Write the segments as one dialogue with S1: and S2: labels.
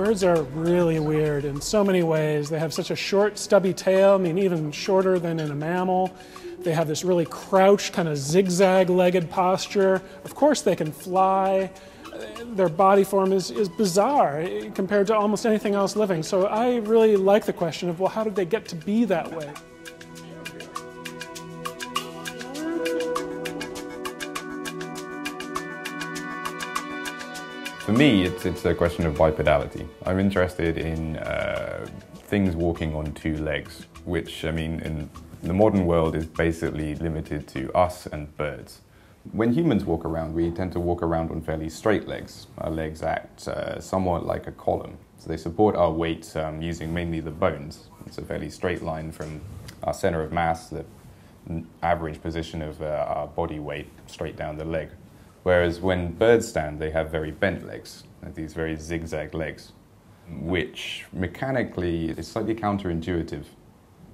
S1: Birds are really weird in so many ways. They have such a short, stubby tail, I mean, even shorter than in a mammal. They have this really crouched, kind of zigzag legged posture. Of course, they can fly. Their body form is, is bizarre eh, compared to almost anything else living. So I really like the question of, well, how did they get to be that way?
S2: For me, it's, it's a question of bipedality. I'm interested in uh, things walking on two legs, which, I mean, in the modern world is basically limited to us and birds. When humans walk around, we tend to walk around on fairly straight legs. Our legs act uh, somewhat like a column. So they support our weight um, using mainly the bones. It's a fairly straight line from our center of mass, the average position of uh, our body weight, straight down the leg. Whereas when birds stand, they have very bent legs, these very zigzag legs, which mechanically is slightly counterintuitive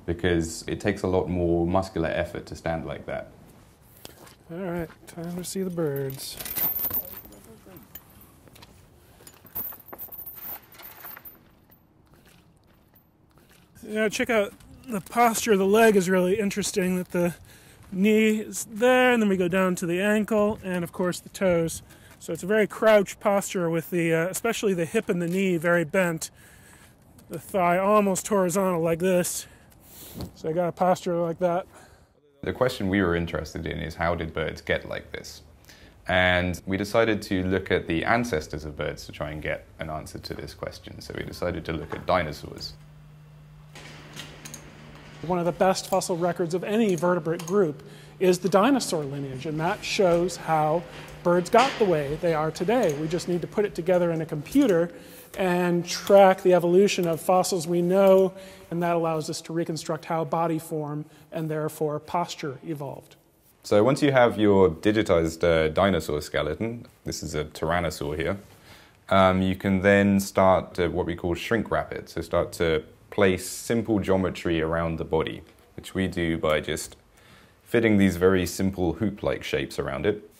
S2: because it takes a lot more muscular effort to stand like that.
S1: All right, time to see the birds. Yeah, check out the posture of the leg is really interesting that the knee is there, and then we go down to the ankle, and of course the toes. So it's a very crouched posture with the, uh, especially the hip and the knee very bent. The thigh almost horizontal like this. So I got a posture like that.
S2: The question we were interested in is how did birds get like this? And we decided to look at the ancestors of birds to try and get an answer to this question. So we decided to look at dinosaurs.
S1: One of the best fossil records of any vertebrate group is the dinosaur lineage, and that shows how birds got the way they are today. We just need to put it together in a computer and track the evolution of fossils we know, and that allows us to reconstruct how body form and therefore posture evolved.
S2: So once you have your digitized uh, dinosaur skeleton, this is a tyrannosaur here, um, you can then start to what we call shrink wrap it. So start to place simple geometry around the body, which we do by just fitting these very simple hoop-like shapes around it.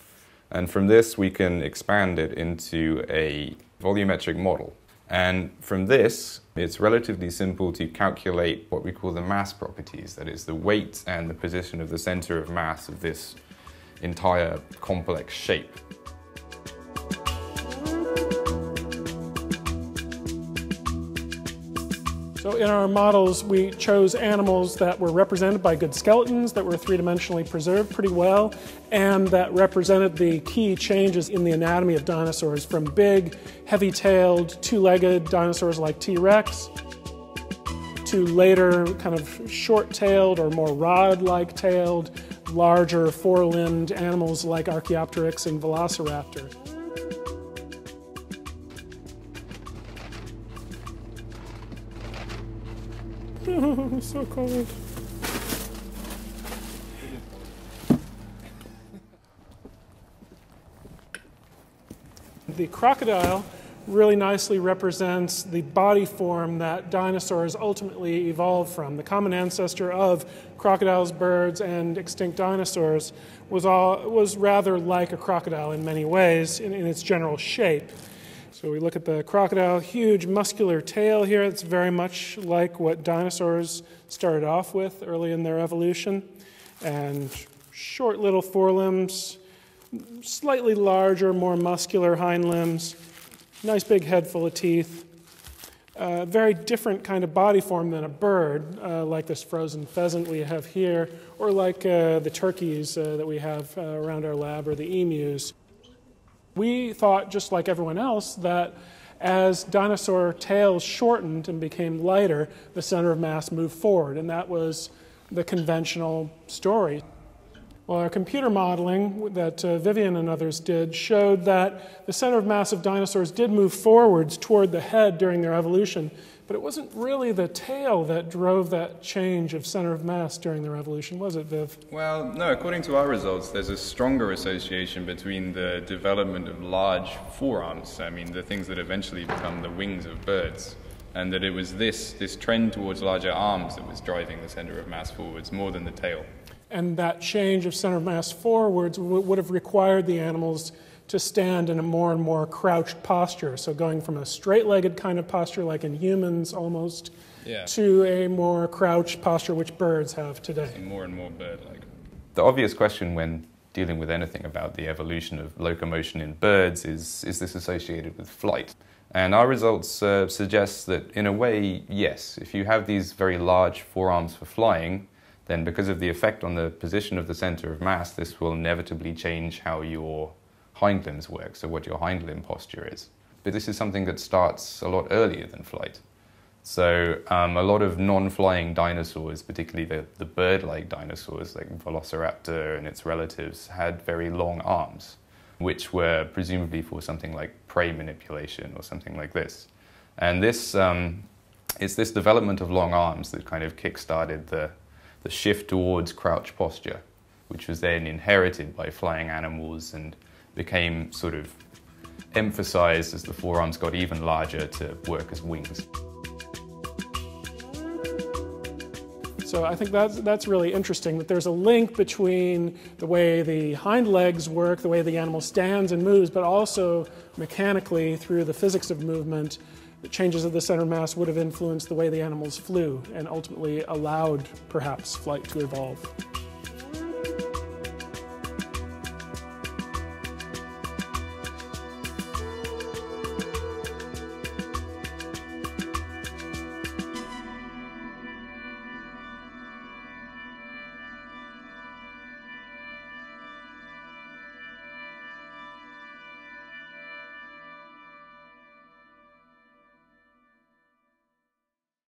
S2: And from this, we can expand it into a volumetric model. And from this, it's relatively simple to calculate what we call the mass properties, that is the weight and the position of the center of mass of this entire complex shape.
S1: So in our models, we chose animals that were represented by good skeletons, that were three-dimensionally preserved pretty well, and that represented the key changes in the anatomy of dinosaurs from big, heavy-tailed, two-legged dinosaurs like T-Rex to later kind of short-tailed or more rod-like tailed, larger four-limbed animals like Archaeopteryx and Velociraptor. so cold. The crocodile really nicely represents the body form that dinosaurs ultimately evolved from. The common ancestor of crocodiles, birds, and extinct dinosaurs was, all, was rather like a crocodile in many ways in, in its general shape. So we look at the crocodile, huge muscular tail here. It's very much like what dinosaurs started off with early in their evolution. And short little forelimbs, slightly larger, more muscular hind limbs, nice big head full of teeth. Uh, very different kind of body form than a bird, uh, like this frozen pheasant we have here, or like uh, the turkeys uh, that we have uh, around our lab, or the emus. We thought, just like everyone else, that as dinosaur tails shortened and became lighter, the center of mass moved forward, and that was the conventional story. Well, our computer modeling that uh, Vivian and others did showed that the center of mass of dinosaurs did move forwards toward the head during their evolution, but it wasn't really the tail that drove that change of center of mass during their evolution, was it, Viv?
S2: Well, no, according to our results, there's a stronger association between the development of large forearms, I mean, the things that eventually become the wings of birds, and that it was this, this trend towards larger arms that was driving the center of mass forwards more than the tail.
S1: And that change of center of mass forwards would have required the animals to stand in a more and more crouched posture. So going from a straight-legged kind of posture, like in humans almost,
S3: Yeah.
S1: to a more crouched posture, which birds have today.
S3: And more and more bird-like.
S2: The obvious question when dealing with anything about the evolution of locomotion in birds is is this associated with flight? And our results uh, suggest that, in a way, yes. If you have these very large forearms for flying, then because of the effect on the position of the center of mass, this will inevitably change how your hind limbs work, so what your hind limb posture is. But this is something that starts a lot earlier than flight. So um, a lot of non-flying dinosaurs, particularly the, the bird-like dinosaurs like Velociraptor and its relatives, had very long arms, which were presumably for something like prey manipulation or something like this. And this, um, it's this development of long arms that kind of kick-started the, the shift towards crouch posture, which was then inherited by flying animals and became sort of emphasized as the forearms got even larger to work as wings.
S1: So I think that's, that's really interesting that there's a link between the way the hind legs work, the way the animal stands and moves, but also mechanically through the physics of movement, the changes of the center mass would have influenced the way the animals flew and ultimately allowed perhaps flight to evolve.